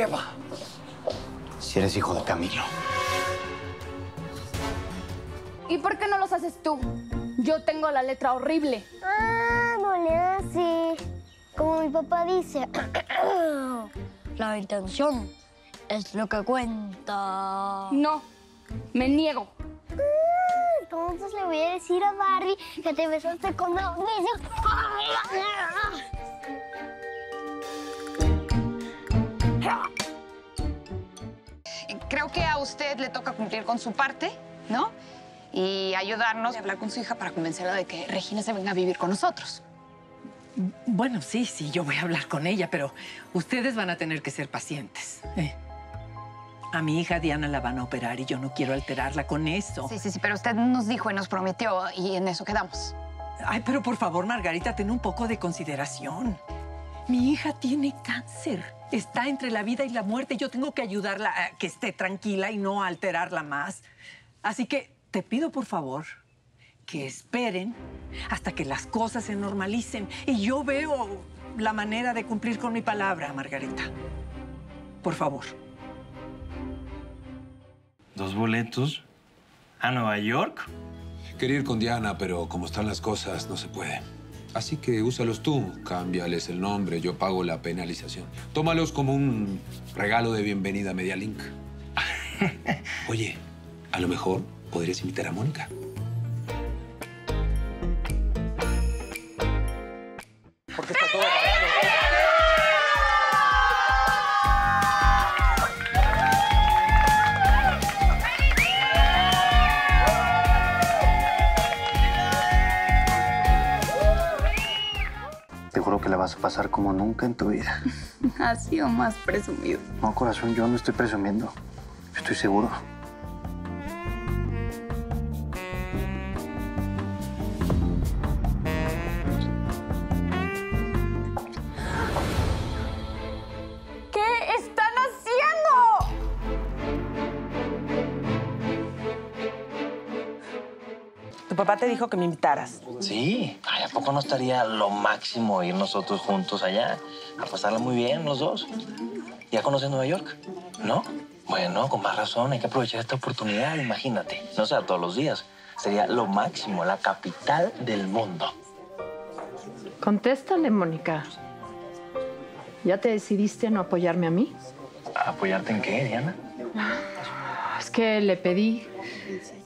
lleva. Si eres hijo de Camilo. ¿Y por qué no los haces tú? Yo tengo la letra horrible. Ah, no le hace. Como mi papá dice. La intención es lo que cuenta. No, me niego. Ah, Entonces le voy a decir a Barbie que te besaste con Mauricio. Usted le toca cumplir con su parte, ¿no? Y ayudarnos a hablar con su hija para convencerla de que Regina se venga a vivir con nosotros. Bueno, sí, sí, yo voy a hablar con ella, pero ustedes van a tener que ser pacientes. ¿eh? A mi hija Diana la van a operar y yo no quiero alterarla con eso. Sí, sí, sí, pero usted nos dijo y nos prometió y en eso quedamos. Ay, pero por favor, Margarita, ten un poco de consideración. Mi hija tiene cáncer. Está entre la vida y la muerte. Yo tengo que ayudarla a que esté tranquila y no alterarla más. Así que te pido, por favor, que esperen hasta que las cosas se normalicen. Y yo veo la manera de cumplir con mi palabra, Margarita. Por favor. ¿Dos boletos? ¿A Nueva York? Quería ir con Diana, pero como están las cosas, no se puede. Así que úsalos tú, cámbiales el nombre, yo pago la penalización. Tómalos como un regalo de bienvenida a Medialink. Oye, a lo mejor podrías invitar a Mónica. Porque está todo vas a pasar como nunca en tu vida. Ha sido más presumido. No, corazón, yo no estoy presumiendo. Estoy seguro. ¿Qué están haciendo? Tu papá te dijo que me invitaras. Sí, ¿a poco no estaría lo máximo ir nosotros juntos allá? A pasarla muy bien los dos. ¿Ya conoces Nueva York? ¿No? Bueno, con más razón, hay que aprovechar esta oportunidad, imagínate. No sea todos los días. Sería lo máximo, la capital del mundo. Contéstale, Mónica. ¿Ya te decidiste a no apoyarme a mí? ¿Apoyarte en qué, Diana? Es que le pedí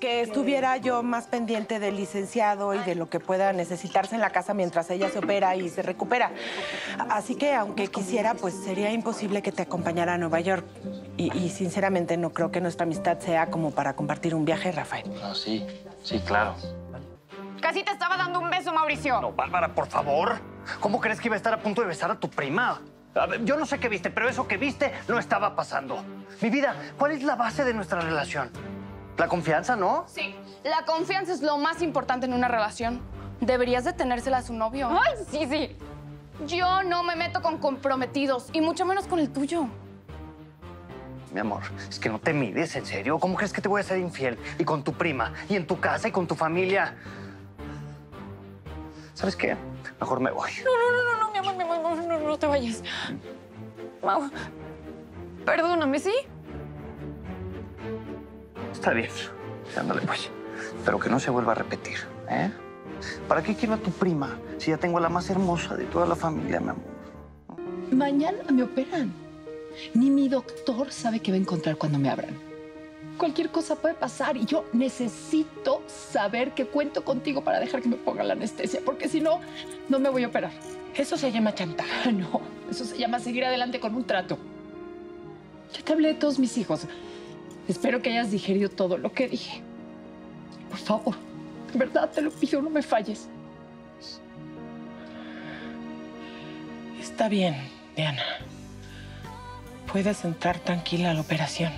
Que estuviera yo más pendiente del licenciado y de lo que pueda necesitarse en la casa mientras ella se opera y se recupera. Así que, aunque quisiera, pues sería imposible que te acompañara a Nueva York. Y, y sinceramente no creo que nuestra amistad sea como para compartir un viaje, Rafael. No, sí, sí, claro. Casi te estaba dando un beso, Mauricio. No, Bárbara, por favor. ¿Cómo crees que iba a estar a punto de besar a tu prima? A ver, yo no sé qué viste, pero eso que viste no estaba pasando. Mi vida, ¿cuál es la base de nuestra relación? La confianza, ¿no? Sí. La confianza es lo más importante en una relación. Deberías de tenérsela a su novio. Ay, sí, sí. Yo no me meto con comprometidos, y mucho menos con el tuyo. Mi amor, es que no te mides, en serio. ¿Cómo crees que te voy a ser infiel? Y con tu prima, y en tu casa, y con tu familia. ¿Sabes qué? Mejor me voy. No, no, no, no, no, mi amor, mi amor, no, no, no, no te vayas. Mau, perdóname, ¿sí? Está bien. Ándale, pues. Pero que no se vuelva a repetir, ¿eh? ¿Para qué quiero a tu prima si ya tengo a la más hermosa de toda la familia, mi amor? Mañana me operan. Ni mi doctor sabe qué va a encontrar cuando me abran. Cualquier cosa puede pasar y yo necesito saber que cuento contigo para dejar que me ponga la anestesia, porque si no, no me voy a operar. Eso se llama chantaje. No, eso se llama seguir adelante con un trato. Ya te hablé de todos mis hijos. Espero que hayas digerido todo lo que dije. Por favor, de verdad te lo pido, no me falles. Está bien, Diana. Puedes entrar tranquila a la operación.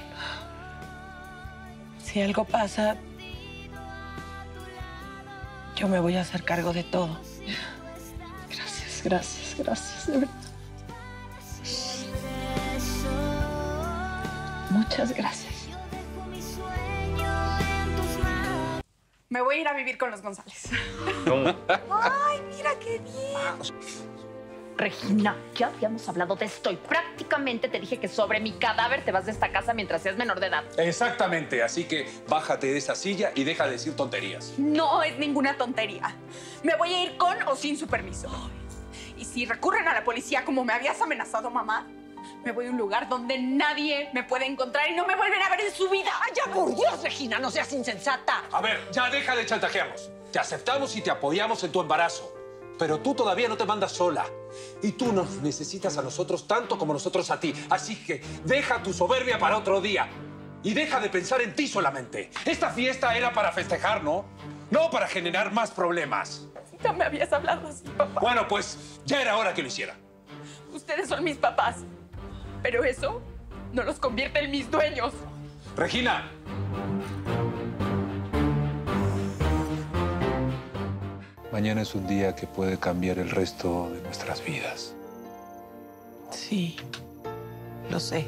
Si algo pasa, yo me voy a hacer cargo de todo. Gracias, gracias, gracias, de verdad. Muchas gracias. Me voy a ir a vivir con los González. ¿Cómo? Ay, mira qué bien. Regina, ya habíamos hablado de esto y prácticamente te dije que sobre mi cadáver te vas de esta casa mientras seas menor de edad. Exactamente, así que bájate de esa silla y deja de decir tonterías. No es ninguna tontería. Me voy a ir con o sin su permiso. Y si recurren a la policía como me habías amenazado, mamá, me voy a un lugar donde nadie me puede encontrar y no me vuelven a ver en su vida. ¡Ay, ya por Dios, Regina! ¡No seas insensata! A ver, ya deja de chantajearnos. Te aceptamos y te apoyamos en tu embarazo. Pero tú todavía no te mandas sola. Y tú nos necesitas a nosotros tanto como nosotros a ti. Así que deja tu soberbia para otro día. Y deja de pensar en ti solamente. Esta fiesta era para festejar, ¿no? No para generar más problemas. No me habías hablado así, papá. Bueno, pues ya era hora que lo hiciera. Ustedes son mis papás. Pero eso no los convierte en mis dueños. Regina. Mañana es un día que puede cambiar el resto de nuestras vidas. Sí, lo sé.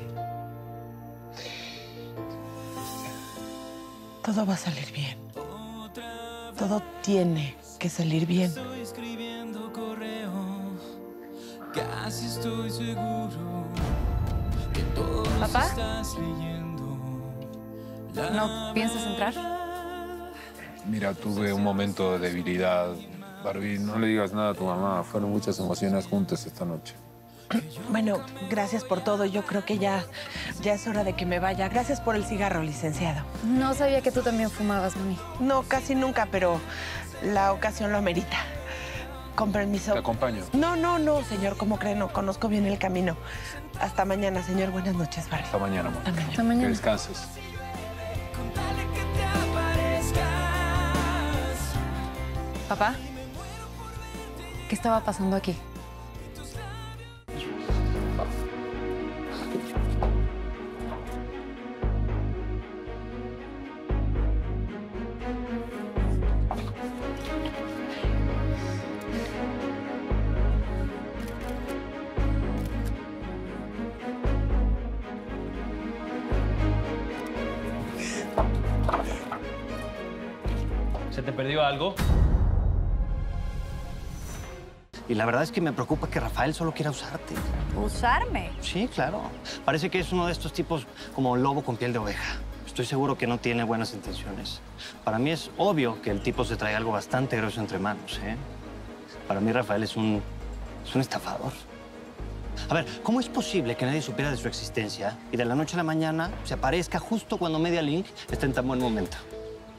Todo va a salir bien. Todo tiene que salir bien. Casi estoy seguro ¿Papá? estás leyendo. ¿No piensas entrar? Mira, tuve un momento de debilidad. Barbie, no le digas nada a tu mamá. Fueron muchas emociones juntas esta noche. Bueno, gracias por todo. Yo creo que ya, ya es hora de que me vaya. Gracias por el cigarro, licenciado. No sabía que tú también fumabas, mami. No, casi nunca, pero la ocasión lo amerita. Con permiso. Te acompaño. No, no, no, señor. ¿Cómo cree? No conozco bien el camino. Hasta mañana, señor. Buenas noches, Barbie. Hasta mañana, amor. Hasta mañana. Hasta mañana. Que descanses. Papá, ¿qué estaba pasando aquí? ¿Se te perdió algo? Y la verdad es que me preocupa que Rafael solo quiera usarte. ¿Usarme? Sí, claro. Parece que es uno de estos tipos como lobo con piel de oveja. Estoy seguro que no tiene buenas intenciones. Para mí es obvio que el tipo se trae algo bastante grueso entre manos, ¿eh? Para mí Rafael es un, es un estafador. A ver, ¿cómo es posible que nadie supiera de su existencia y de la noche a la mañana se aparezca justo cuando Media Link está en tan buen momento?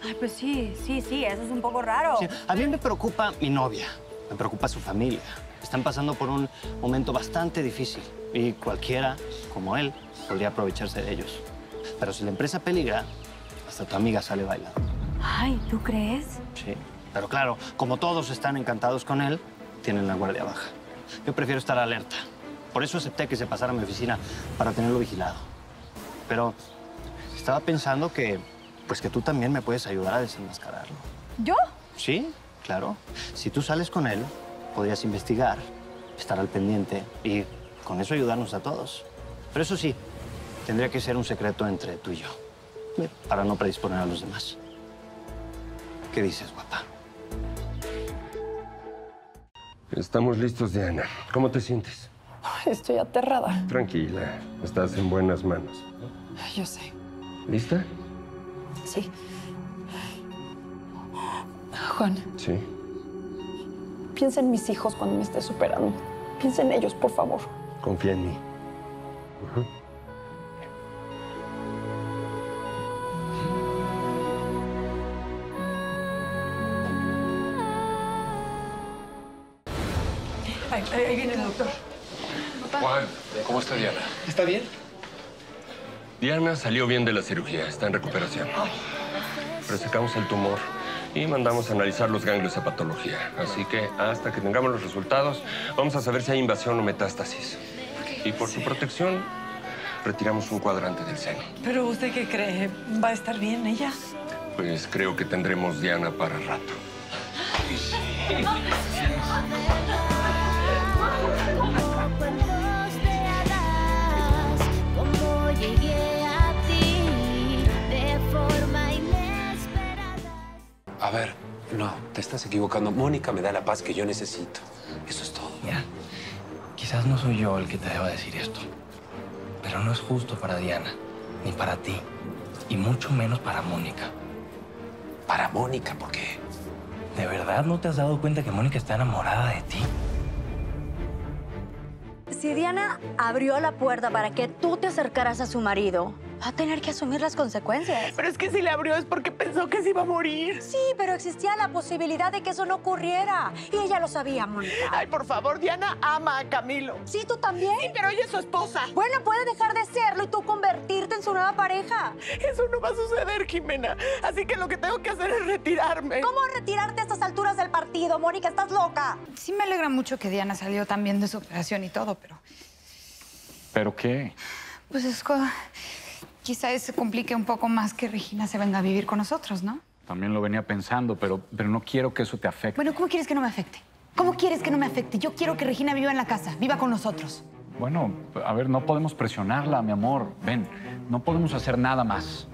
Ay, pues sí, sí, sí, eso es un poco raro. Sí, a mí me preocupa mi novia, me preocupa su familia. Están pasando por un momento bastante difícil y cualquiera, como él, podría aprovecharse de ellos. Pero si la empresa peligra, hasta tu amiga sale bailando. Ay, ¿tú crees? Sí, pero claro, como todos están encantados con él, tienen la guardia baja. Yo prefiero estar alerta. Por eso acepté que se pasara a mi oficina para tenerlo vigilado. Pero estaba pensando que, pues que tú también me puedes ayudar a desenmascararlo. ¿Yo? Sí, claro. Si tú sales con él, podrías investigar, estar al pendiente y con eso ayudarnos a todos. Pero eso sí, tendría que ser un secreto entre tú y yo, para no predisponer a los demás. ¿Qué dices, guapa? Estamos listos, Diana. ¿Cómo te sientes? Estoy aterrada. Tranquila, estás en buenas manos. Yo sé. ¿Lista? Sí. Juan, Sí. piensa en mis hijos cuando me estés superando. Piensa en ellos, por favor. Confía en mí. Ahí, ahí viene el doctor. Juan, ¿cómo está Diana? ¿Está bien? Diana salió bien de la cirugía, está en recuperación. Resecamos el tumor y mandamos a analizar los ganglios a patología. Así que hasta que tengamos los resultados, vamos a saber si hay invasión o metástasis. Y por su protección, retiramos un cuadrante del seno. Pero ¿usted qué cree? ¿Va a estar bien ella? Pues creo que tendremos Diana para rato. Como A ver, no, te estás equivocando. Mónica me da la paz que yo necesito. Eso es todo. Ya. Quizás no soy yo el que te deba decir esto, pero no es justo para Diana, ni para ti, y mucho menos para Mónica. ¿Para Mónica? ¿Por qué? ¿De verdad no te has dado cuenta que Mónica está enamorada de ti? Si Diana abrió la puerta para que tú te acercaras a su marido, va a tener que asumir las consecuencias. Pero es que si le abrió es porque pensó que se iba a morir. Sí, pero existía la posibilidad de que eso no ocurriera. Y ella lo sabía, Mónica. Ay, por favor, Diana ama a Camilo. Sí, tú también. Sí, pero ella es su esposa. Bueno, puede dejar de serlo y tú convertirte en su nueva pareja. Eso no va a suceder, Jimena. Así que lo que tengo que hacer es retirarme. ¿Cómo retirarte a estas alturas del partido, Mónica? ¿Estás loca? Sí me alegra mucho que Diana salió tan bien de su operación y todo, pero ¿Pero qué? pues es que quizá se complique un poco más que Regina se venga a vivir con nosotros, ¿no? También lo venía pensando, pero, pero no quiero que eso te afecte. Bueno, ¿cómo quieres que no me afecte? ¿Cómo quieres que no me afecte? Yo quiero que Regina viva en la casa, viva con nosotros. Bueno, a ver, no podemos presionarla, mi amor. Ven, no podemos hacer nada más.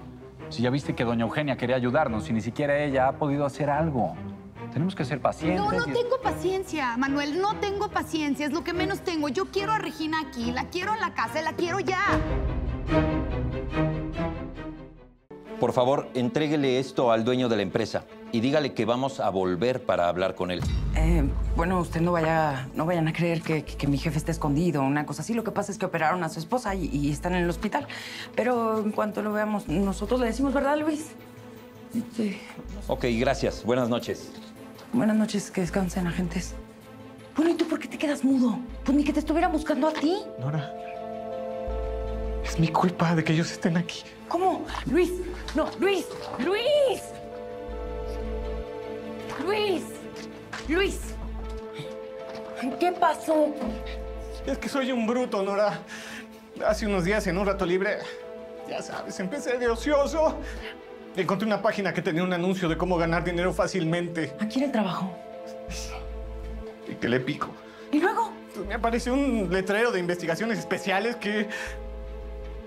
Si ya viste que doña Eugenia quería ayudarnos y ni siquiera ella ha podido hacer algo. Tenemos que ser pacientes. No, no y- tengo paciencia, Manuel, no tengo paciencia, es lo que menos tengo. Yo quiero a Regina aquí, la quiero en la casa, la quiero ya. Por favor, entréguele esto al dueño de la empresa y dígale que vamos a volver para hablar con él. Eh, bueno, usted no vaya, no vayan a creer que, que- que mi jefe está escondido o una cosa así. Lo que pasa es que operaron a su esposa y, y están en el hospital. Pero en cuanto lo veamos, nosotros le decimos, ¿verdad, Luis? Sí. Ok, gracias. Buenas noches. Buenas noches, que descansen, agentes. Bueno, ¿y tú por qué te quedas mudo? Pues ni que te estuviera buscando a ti. Nora, es mi culpa de que ellos estén aquí. ¿Cómo? Luis, no, Luis, Luis. Luis, Luis. ¿Qué pasó? Es que soy un bruto, Nora. Hace unos días en un rato libre, ya sabes, empecé de ocioso. Encontré una página que tenía un anuncio de cómo ganar dinero fácilmente. ¿A quién el trabajo? Y que le pico. ¿Y luego? Me apareció un letrero de investigaciones especiales que,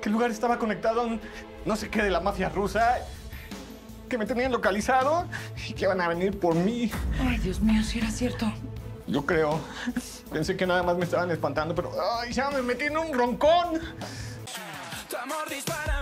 que el lugar estaba conectado a un no sé qué de la mafia rusa, que me tenían localizado y que iban a venir por mí. Ay, Dios mío, si era cierto. Yo creo. Pensé que nada más me estaban espantando, pero ay, ya me metí en un roncón. Tu amor dispara